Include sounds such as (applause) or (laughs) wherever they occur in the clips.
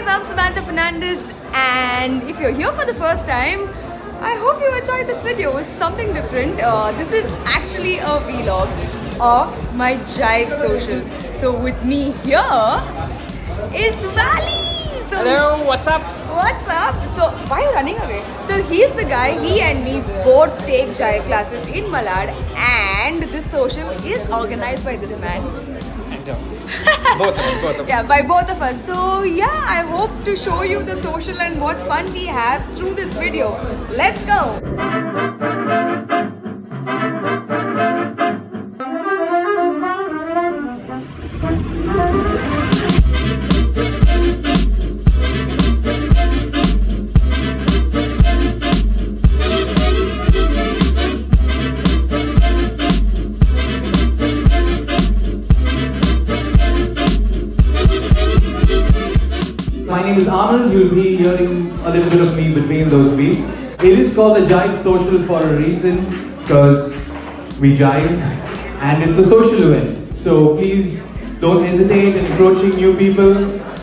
guys, I'm Samentha Fernandes, and if you're here for the first time, I hope you enjoyed this video. It's something different. Uh, this is actually a vlog of my Jive social. So with me here is Valley. So Hello, what's up? What's up? So why are you running away? So he's the guy. He and me both take Jive classes in Malad, and this social is organized by this man. Uh, both of us, both of (laughs) us. Yeah, by both of us. So yeah, I hope to show you the social and what fun we have through this video. Let's go. My name is Anand. You'll be hearing a little bit of me between those beats. It is called the Jive Social for a reason because we jive and it's a social event. So please don't hesitate in approaching new people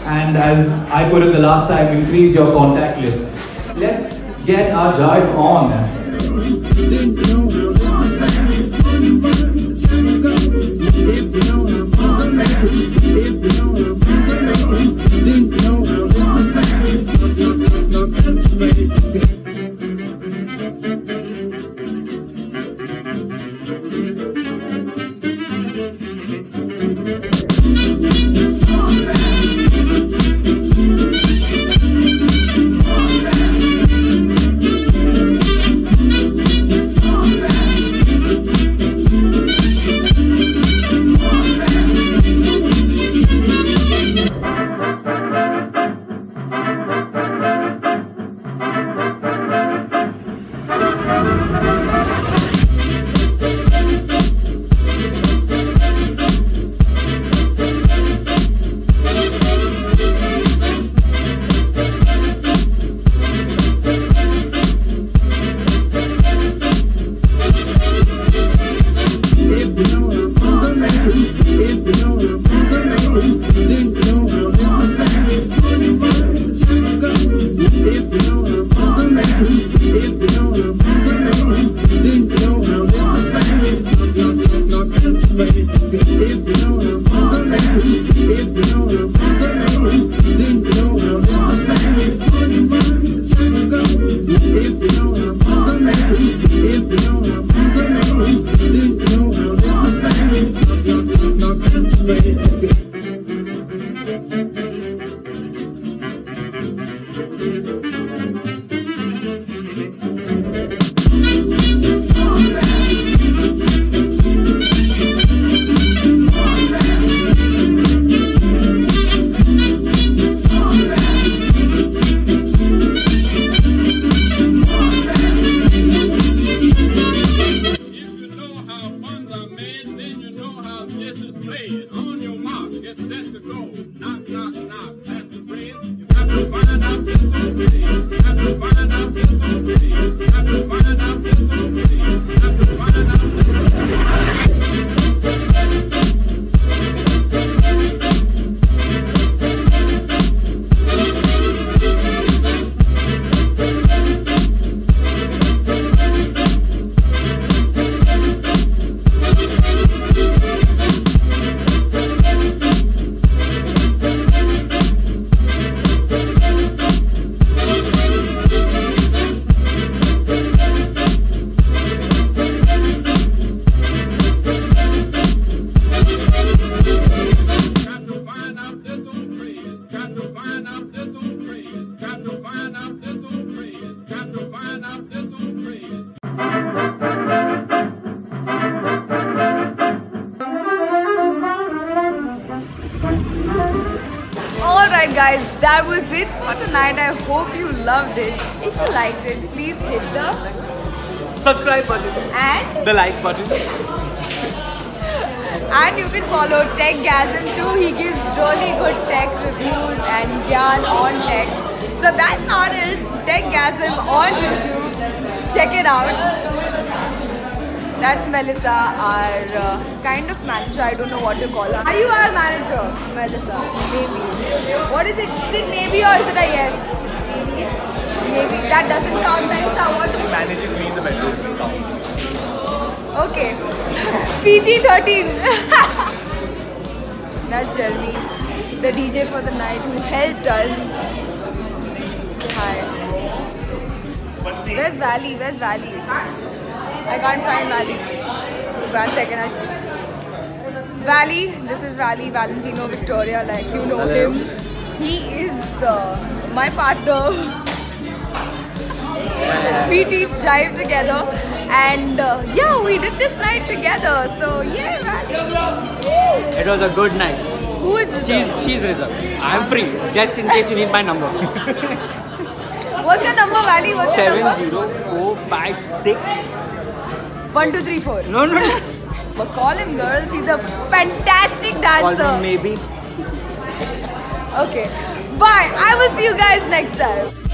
and as I put it the last time, increase your contact list. Let's get our jive on. Already. You Alright guys, that was it for tonight. I hope you loved it. If you liked it, please hit the Subscribe button, and the like button. (laughs) and you can follow TechGasm too. He gives really good tech reviews and yarn on tech. So that's our TechGasm on YouTube. Check it out. That's Melissa, our uh, kind of manager. I don't know what to call her. Are you our manager, Melissa? Maybe. What is it? Is it maybe or is it a yes? Maybe that doesn't count, Melissa. What? She Manages me in the bedroom. Counts. Okay. (laughs) PG 13. (laughs) That's Jeremy, the DJ for the night who helped us. Hi. Where's Valley? Where's Valley? I can't find Valley. One second. I'll- Valley, this is Valley Valentino Victoria, like you know him. He is uh, my partner. (laughs) we teach jive together, and uh, yeah, we did this night together. So yeah, Valley. It was a good night. Who is this? She's she's reserved. I'm free. Just in case you need my number. What's your number, Valley? What's your number? zero four five six. One, two, three, four. No no no. But call him, girls. He's a fantastic Call dancer. me maybe. Okay. Bye. I will see you guys next time.